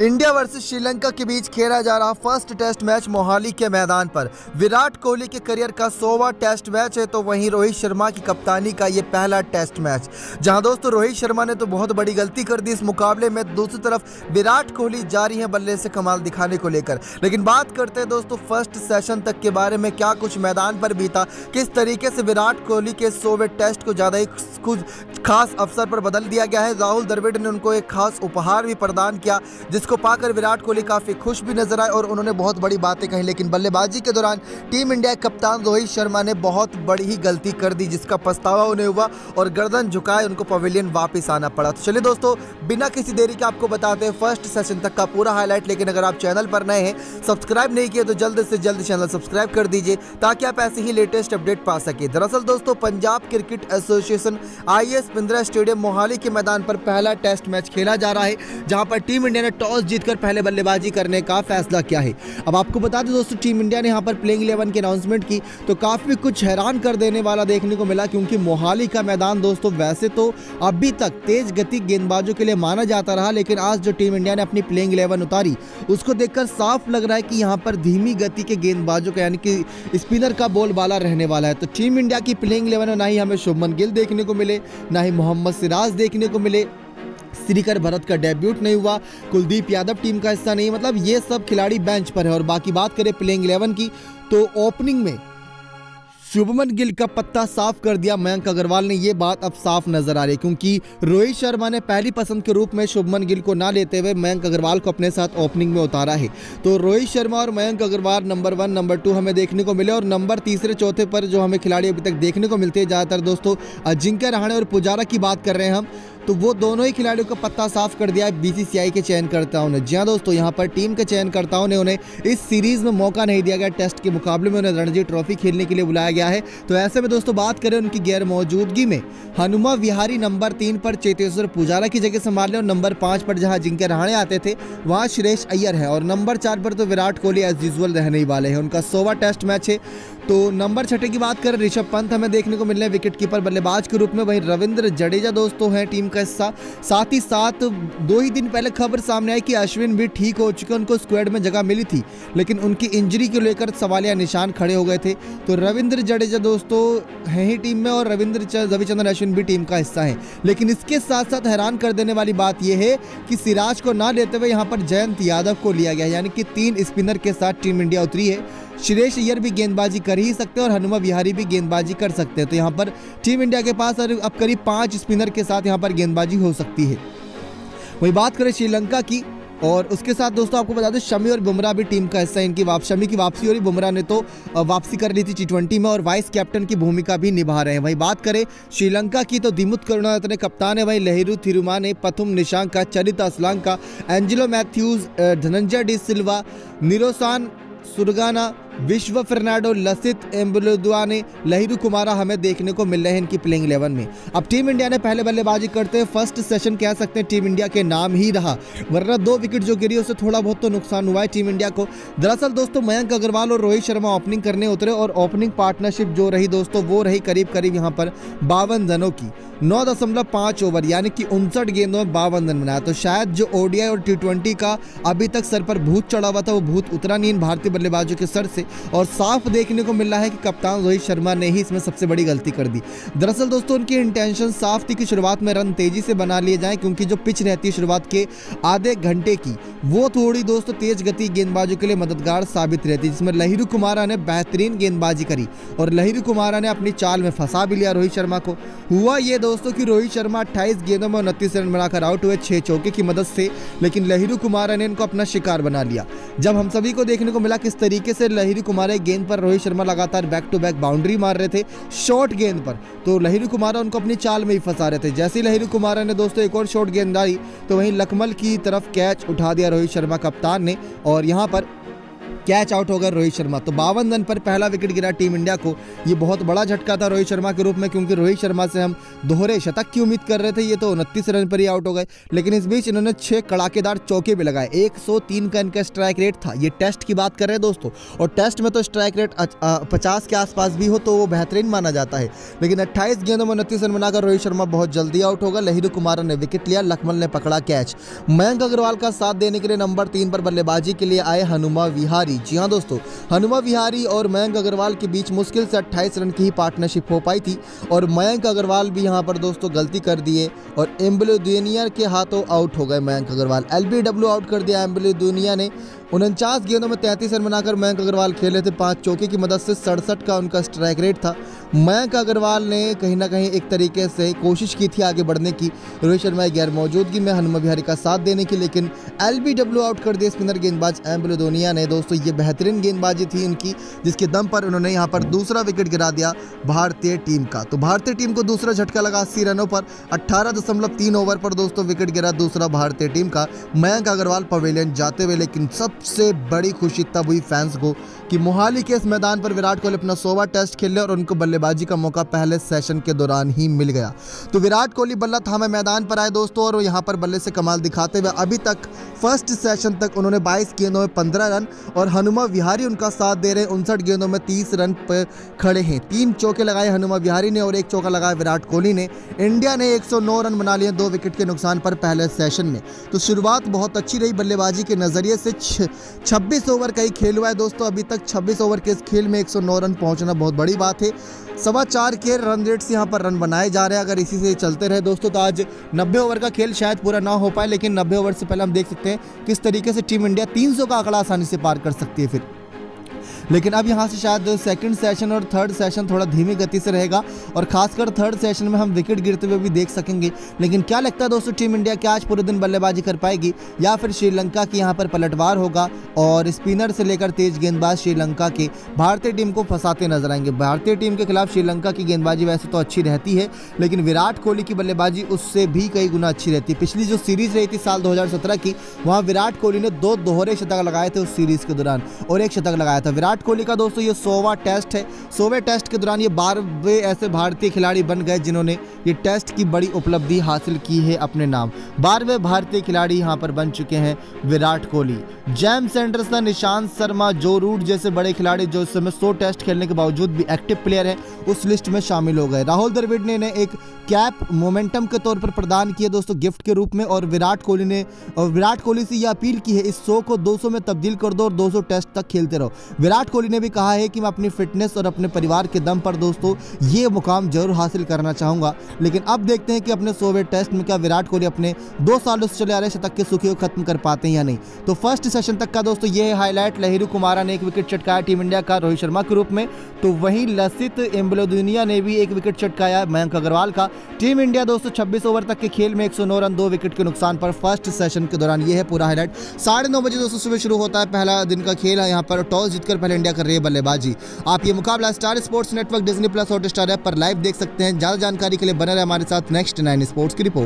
India versus Sri Lanka के बीच खेला जा रहा फ़र्स्ट टेस्ट मैच मोहाली के मैदान पर। विराट कोहली के करियर का सोवा टेस्ट मैच है तो वहीं रोहित शर्मा की कप्तानी का ये पहला टेस्ट मैच। जहाँ दोस्तों, रोहित शर्मा ने तो बहुत बड़ी गलती कर दी इस मुकाबले में। दूसरी तरफ़, विराट कोहली जारी है बल्ले से कमाल दिखाने को लेकर। लेकिन बात करते हैं दोस्तों, फ़र्स्ट सेशन तक के बारे में, क्या कुछ मैदान पर बीता? किस तरीके से विराट कोहली के सोवे टेस्ट को ज़्यादा ही कुछ खास अवसर पर बदल दिया गया है। राहुल द्रविड़ ने उनको एक खास उपहार भी प्रदान किया, जिसको पाकर विराट कोहली काफ़ी खुश भी नज़र आए और उन्होंने बहुत बड़ी बातें कही। लेकिन बल्लेबाजी के दौरान टीम इंडिया कप्तान रोहित शर्मा ने बहुत बड़ी ही गलती कर दी, जिसका पछतावा उन्हें हुआ और गर्दन झुकाए उनको पवेलियन वापस आना पड़ा। तो चलिए दोस्तों, बिना किसी देरी के आपको बताते हैं, फ़र्स्ट सेशन तक का पूरा हाईलाइट। लेकिन अगर आप चैनल पर नए हैं, सब्सक्राइब नहीं किए तो जल्द से जल्द चैनल सब्सक्राइब कर दीजिए, ताकि आप ऐसे ही लेटेस्ट अपडेट पा सके। दरअसल दोस्तों, Punjab cricket association I S Bindra stadium Mohali के मैदान पर पहला टेस्ट मैच खेला जा रहा है, जहाँ पर टीम इंडिया ने टॉस जीतकर पहले बल्लेबाजी करने का फैसला किया है। अब आपको बता दें दोस्तों, टीम इंडिया ने यहाँ पर प्लेइंग इलेवन की अनाउंसमेंट की तो काफ़ी कुछ हैरान कर देने वाला देखने को मिला, क्योंकि मोहाली का मैदान दोस्तों, वैसे तो अभी तक तेज गति गेंदबाजों के लिए माना जाता रहा, लेकिन आज जो टीम इंडिया ने अपनी प्लेइंग इलेवन उतारी, उसको देखकर साफ़ लग रहा है कि यहाँ पर धीमी गति के गेंदबाजों का, यानी कि स्पिनर का बोल बाला रहने वाला है। तो टीम इंडिया की प्लेइंग इलेवन में ना ही हमें शुभमन गिल देखने को मिले, ना ही मोहम्मद सिराज देखने को मिले। श्रीकर भरत का डेब्यूट नहीं हुआ, कुलदीप यादव टीम का हिस्सा नहीं मतलब ये सब खिलाड़ी बेंच पर है। और बाकी बात करें प्लेइंग इलेवन की तो ओपनिंग में शुभमन गिल का पत्ता साफ़ कर दिया मयंक अग्रवाल ने। ये बात अब साफ़ नज़र आ रही क्योंकि रोहित शर्मा ने पहली पसंद के रूप में शुभमन गिल को ना लेते हुए मयंक अग्रवाल को अपने साथ ओपनिंग में उतारा है। तो रोहित शर्मा और Mayank Agarwal number one number two हमें देखने को मिले और नंबर तीसरे, चौथे पर जो हमें खिलाड़ी अभी तक देखने को मिलते हैं, ज़्यादातर दोस्तों अजिंक्य रहाणे और पुजारा की बात कर रहे हैं हम। तो वो दोनों ही खिलाड़ियों का पत्ता साफ़ कर दिया है बीसीसीआई के चयनकर्ताओं ने। जी हाँ दोस्तों, यहाँ पर टीम के चयनकर्ताओं ने उन्हें इस सीरीज़ में मौका नहीं दिया गया। टेस्ट के मुकाबले में उन्हें रणजी ट्रॉफी खेलने के लिए बुलाया गया है। तो ऐसे में दोस्तों, बात करें उनकी गैर मौजूदगी में। हनुमा विहारी नंबर तीन पर चेतेश्वर पुजारा की जगह संभालने और नंबर पाँच पर जहाँ जिनके रहाणे आते थे, वहाँ सुरेश अय्यर है। और नंबर चार पर तो विराट कोहली एज यूजल रहने ही वाले हैं। उनका सोवा टेस्ट मैच है। तो नंबर छठे की बात करें, ऋषभ पंत हमें देखने को मिल रहे हैं विकेट कीपर बल्लेबाज के रूप में। वहीं रविंद्र जडेजा दोस्तों हैं टीम का हिस्सा। साथ ही साथ दो ही दिन पहले खबर सामने आई कि अश्विन भी ठीक हो चुके हैं, उनको स्क्वाड में जगह मिली थी, लेकिन उनकी इंजरी को लेकर सवालिया निशान खड़े हो गए थे। तो रविंद्र जडेजा दोस्तों हैं ही टीम में और रविंद्र रविचंद्रन अश्विन भी टीम का हिस्सा है। लेकिन इसके साथ साथ हैरान कर देने वाली बात यह है कि सिराज को ना लेते हुए यहाँ पर जयंत यादव को लिया गया यानी कि तीन स्पिनर के साथ टीम इंडिया उतरी है। सुरेश अय्यर भी गेंदबाजी कर ही सकते हैं और हनुमा विहारी भी गेंदबाजी कर सकते हैं। तो यहाँ पर टीम इंडिया के पास अब करीब पाँच स्पिनर के साथ यहाँ पर गेंदबाजी हो सकती है। वही बात करें श्रीलंका की और उसके साथ दोस्तों आपको बता दें, शमी और बुमराह भी टीम का हिस्सा है। इनकी वाप, शमी की वापसी रही बुमराह ने तो वापसी कर ली थी टी में और वाइस कैप्टन की भूमिका भी निभा रहे हैं। वही बात करें श्रीलंका की तो दिमुत करुणारत्न कप्तान है। वहीं लहरू थिरुमा ने प्रथम निशांका चरिता असलांका एंजिलो मैथ्यूज धनंजय डी सिल्वा, निरोसान सुरगाना विश्व फर्नाडो लसित एम्बुलुआ ने लहिरू कुमारा हमें देखने को मिल रहे हैं इनकी प्लेइंग इलेवन में। अब टीम इंडिया ने पहले बल्लेबाजी करते फ़र्स्ट सेशन कह सकते हैं टीम इंडिया के नाम ही रहा। वरना दो विकेट जो गिरी, उससे थोड़ा बहुत तो नुकसान हुआ है टीम इंडिया को। दरअसल दोस्तों, मयंक अग्रवाल और रोहित शर्मा ओपनिंग करने उतरे और ओपनिंग पार्टनरशिप जो रही दोस्तों, वो रही करीब करीब यहाँ पर बावन रनों की। नौ दशमलव पाँच ओवर यानी कि उनसठ गेंदों में बावन रन बनाया। तो शायद जो ओडीआई और टी का अभी तक सर पर भूत चढ़ा हुआ था, वो भूत उतरा नहीं इन भारतीय बल्लेबाजों के सर से। और साफ़ देखने को मिल रहा है कि कप्तान रोहित शर्मा ने ही इसमें सबसे बड़ी गलती कर दी। दरअसल दोस्तों, उनकी इंटेंशन साफ़ थी कि शुरुआत में रन तेज़ी से बना लिए जाएँ, क्योंकि जो पिच रहती है शुरुआत के आधे घंटे की, वो थोड़ी दोस्तों तेज गति गेंदबाजों के लिए मददगार साबित रहती, जिसमें लहिरू कुमारा ने बेहतरीन गेंदबाजी करी और लहिरू कुमारा ने अपनी चाल में फंसा भी लिया रोहित शर्मा को। हुआ ये दोस्तों की रोहित शर्मा अट्ठाईस गेंदों में उनतीस रन बनाकर आउट हुए, छह चौके की मदद से, लेकिन लहिरू कुमारा ने इनको अपना शिकार बना लिया। जब हम सभी को देखने को मिला किस तरीके से लहिरू कुमारा एक गेंद पर रोहित शर्मा लगातार बैक टू बैक बाउंड्री मार रहे थे शॉर्ट गेंद पर। तो लहिरू कुमारा उनको अपनी चाल में ही फंसा रहे थे। जैसे ही लहरी कुमारा ने दोस्तों एक और शॉर्ट गेंद डाली तो वहीं लकमल की तरफ़ कैच उठा दिया रोहित शर्मा कप्तान ने और यहाँ पर कैच आउट हो गए रोहित शर्मा। तो बावन रन पर पहला विकेट गिरा टीम इंडिया को। ये बहुत बड़ा झटका था रोहित शर्मा के रूप में, क्योंकि रोहित शर्मा से हम दोहरे शतक की उम्मीद कर रहे थे, ये तो उनतीस रन पर ही आउट हो गए। लेकिन इस बीच इन्होंने छह कड़ाकेदार चौके भी लगाए। एक सौ तीन का इनका स्ट्राइक रेट था। ये टेस्ट की बात कर रहे हैं दोस्तों। और टेस्ट में तो स्ट्राइक रेट पचास के आसपास भी हो तो वो बेहतरीन माना जाता है। लेकिन अट्ठाईस गेंदों में उनतीस रन बनाकर रोहित शर्मा बहुत जल्दी आउट होगा लहिरू कुमार ने विकेट लिया, लखमल ने पकड़ा कैच मयंक अग्रवाल का साथ देने के लिए नंबर तीन पर बल्लेबाजी के लिए आए हनुमा विहारी। जी हाँ दोस्तों, हनुमा विहारी और मयंक अग्रवाल के बीच मुश्किल से अट्ठाईस रन की ही पार्टनरशिप हो पाई थी और मयंक अग्रवाल भी यहाँ पर दोस्तों गलती कर दिए और एम्बुलुदियनिया के हाथों आउट हो गए मयंक अग्रवाल। एलबीडब्ल्यू आउट कर दिया एम्बुलुदियनिया ने। उनचास गेंदों में तैंतीस रन बनाकर मयंक अग्रवाल खेले थे। पाँच चौके की मदद से सड़सठ का उनका स्ट्राइक रेट था। मयंक अग्रवाल ने कहीं ना कहीं एक तरीके से कोशिश की थी आगे बढ़ने की। रोहित शर्मा गैर मौजूदगी में, हनुमा बिहारी का साथ देने की, लेकिन एलबीडब्ल्यू आउट कर दिए स्पिनर गेंदबाज एम एम्बुलोदोनिया ने। दोस्तों, ये बेहतरीन गेंदबाजी थी उनकी जिसके दम पर उन्होंने यहाँ पर दूसरा विकेट गिरा दिया भारतीय टीम का। तो भारतीय टीम को दूसरा झटका लगा अस्सी रनों पर अट्ठारह ओवर पर दोस्तों विकेट गिरा दूसरा भारतीय टीम का। मयंक अग्रवाल पवेलियन जाते हुए, लेकिन सबसे बड़ी खुशी तब हुई फैंस को कि मोहाली के इस मैदान पर विराट कोहली अपना सोवा टेस्ट खेले और उनको बल्लेबाजी का मौका पहले सेशन के दौरान ही मिल गया। तो विराट कोहली बल्ला थामे मैदान पर आए दोस्तों और यहाँ पर बल्ले से कमाल दिखाते हुए अभी तक फ़र्स्ट सेशन तक उन्होंने 22 गेंदों में 15 रन और हनुमा विहारी उनका साथ दे रहे उनसठ गेंदों में 30 रन पर खड़े हैं। तीन चौके लगाए हनुमा विहारी ने और एक चौका लगाया विराट कोहली ने। इंडिया ने 109 रन बना लिए दो विकेट के नुकसान पर पहले सेशन में। तो शुरुआत बहुत अच्छी रही बल्लेबाजी के नज़रिए से। छब्बीस ओवर का ही खेल हुआ है दोस्तों। अभी तक छब्बीस ओवर के इस खेल में 109 रन पहुँचना बहुत बड़ी बात है। सवा चार के रन रेट से यहाँ पर रन बनाए जा रहे हैं। अगर इसी से चलते रहे दोस्तों तो आज 90 ओवर का खेल शायद पूरा ना हो पाए, लेकिन 90 ओवर से पहले हम देख सकते हैं किस तरीके से टीम इंडिया 300 का आंकड़ा आसानी से पार कर सकती है फिर। लेकिन अब यहाँ से शायद सेकंड सेशन और थर्ड सेशन थोड़ा धीमी गति से रहेगा और खासकर थर्ड सेशन में हम विकेट गिरते हुए भी देख सकेंगे। लेकिन क्या लगता है दोस्तों टीम इंडिया क्या आज पूरे दिन बल्लेबाजी कर पाएगी? या फिर श्रीलंका की यहाँ पर पलटवार होगा? और स्पिनर से लेकर तेज गेंदबाज श्रीलंका के भारतीय टीम को फंसाते नज़र आएँगे। भारतीय टीम के खिलाफ श्रीलंका की गेंदबाजी वैसे तो अच्छी रहती है, लेकिन विराट कोहली की बल्लेबाजी उससे भी कई गुना अच्छी रहती है। पिछली जो सीरीज़ रही थी साल 2017 की, वहाँ विराट कोहली ने दो दोहरे शतक लगाए थे उस सीरीज़ के दौरान और एक शतक लगाया था। विराट कोहली का दोस्तों ये सोवा टेस्ट है। सोवे टेस्ट के दौरान ये बारहवें ऐसे भारतीय खिलाड़ी बन गए जिन्होंने ये टेस्ट की बड़ी उपलब्धि हासिल की है अपने नाम। बारहवें भारतीय खिलाड़ी यहाँ पर बन चुके हैं Virat Kohli. James Anderson, Nishant Sharma, Joe Root जैसे बड़े खिलाड़ी जो इस समय सौ टेस्ट खेलने के बावजूद भी एक्टिव प्लेयर है, उस लिस्ट में शामिल हो गए। राहुल द्रविड़ ने एक कैप मोमेंटम के तौर पर प्रदान किया दोस्तों गिफ्ट के रूप में और विराट कोहली ने विराट कोहली से यह अपील की है इस शो को 200 में तब्दील कर दो और 200 टेस्ट तक खेलते रहो। विराट कोहली ने भी कहा है कि मैं अपनी फिटनेस और अपने परिवार के दम पर दोस्तों, ये मुकाम ज़रूर हासिल करना चाहूँगा। लेकिन अब देखते हैं कि अपने सोवे टेस्ट में क्या विराट कोहली अपने दो सालों से चले आ रहे शतक के सुखी को खत्म कर पाते हैं या नहीं। तो फ़र्स्ट सेशन तक का दोस्तों, ये हाईलाइट। लहरू कुमारा ने एक विकेट चटकाया टीम इंडिया का, रोहित शर्मा के रूप में। तो वहीं लसित एम्बलोदुनिया ने भी एक विकेट चटकाया मयंक अग्रवाल का। टीम इंडिया दोस्तों, छब्बीस ओवर तक के खेल में एक सौ नौ रन, दो विकेट के नुकसान पर फ़र्स्ट सेशन के दौरान ये है पूरा हाईलाइट। साढ़े बजे दोस्तों, सुबह शुरू होता है पहला दिन का खेल है। यहाँ पर टॉस जीतकर पहले इंडिया कर रही है बल्लेबाजी। आप ये मुकाबला Star Sports Network Disney Plus Hotstar app पर लाइव देख सकते हैं। ज़्यादा जानकारी के लिए बने रहे हमारे साथ नेक्स्ट नाइन स्पोर्ट्स की रिपोर्ट।